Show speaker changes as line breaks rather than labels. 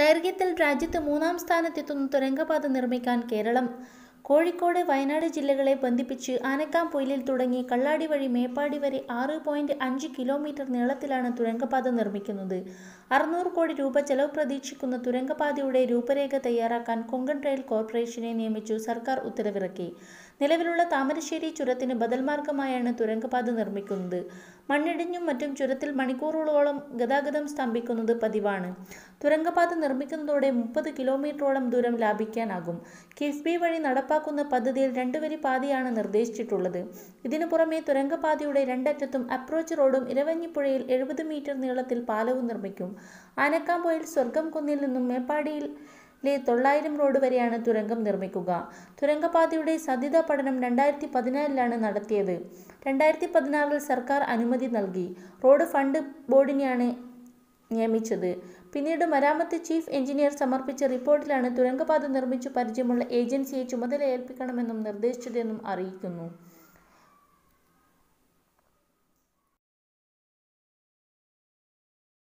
ദൈർഘ്യത്തിൽ രാജ്യത്ത് മൂന്നാം സ്ഥാനത്തെത്തുന്ന തുരങ്കപാത നിർമ്മിക്കാൻ കേരളം കോഴിക്കോട് വയനാട് ജില്ലകളെ ബന്ധിപ്പിച്ച് ആനക്കാംപൊയിലിൽ തുടങ്ങി കള്ളാടി വഴി മേപ്പാടി വരെ ആറ് പോയിന്റ് അഞ്ച് കിലോമീറ്റർ നീളത്തിലാണ് തുരങ്കപാത നിർമ്മിക്കുന്നത്. അറുന്നൂറ് കോടി രൂപ ചെലവ് പ്രതീക്ഷിക്കുന്ന തുരങ്കപാതയുടെ രൂപരേഖ തയ്യാറാക്കാൻ കൊങ്കൺ റെയിൽ കോർപ്പറേഷനെ നിയമിച്ചു സർക്കാർ ഉത്തരവിറക്കി. നിലവിലുള്ള താമരശ്ശേരി ചുരത്തിന് ബദൽ മാർഗമായാണ് തുരങ്കപാത നിർമ്മിക്കുന്നത്. മണ്ണിടിഞ്ഞും മറ്റും ചുരത്തിൽ മണിക്കൂറുകളോളം ഗതാഗതം സ്തംഭിക്കുന്നത് പതിവാണ്. തുരങ്കപാത നിർമ്മിക്കുന്നതോടെ മുപ്പത് കിലോമീറ്ററോളം ദൂരം ലാഭിക്കാനാകും. കിഫ്ബി വഴി നടപ്പാക്കുന്ന പദ്ധതിയിൽ രണ്ടുവരി പാതയാണ് നിർദ്ദേശിച്ചിട്ടുള്ളത്. ഇതിനു പുറമെ തുരങ്കപാതയുടെ രണ്ടറ്റത്തും അപ്രോച്ച് റോഡും ഇരവഞ്ഞിപ്പുഴയിൽ എഴുപത് മീറ്റർ നീളത്തിൽ പാലവും നിർമ്മിക്കും. ആനക്കാംപോയിൽ സ്വർഗം കുന്നിൽ നിന്നും മേപ്പാടിയിൽ ലെ തൊള്ളായിരം റോഡ് വരെയാണ് തുരങ്കം നിർമ്മിക്കുക. തുരങ്കപാതയുടെ സാധ്യതാ പഠനം രണ്ടായിരത്തി പതിനാലിലാണ് നടത്തിയത്. രണ്ടായിരത്തി പതിനാറിൽ സർക്കാർ അനുമതി നൽകി. റോഡ് ഫണ്ട് ബോർഡിനെയാണ് നിയമിച്ചത്. പിന്നീട് മരാമത്ത് ചീഫ് എഞ്ചിനീയർ സമർപ്പിച്ച റിപ്പോർട്ടിലാണ് തുരങ്കപാത നിർമ്മിച്ചു പരിചയമുള്ള ഏജൻസിയെ ചുമതല ഏൽപ്പിക്കണമെന്നും നിർദ്ദേശിച്ചതെന്നും അറിയിക്കുന്നു.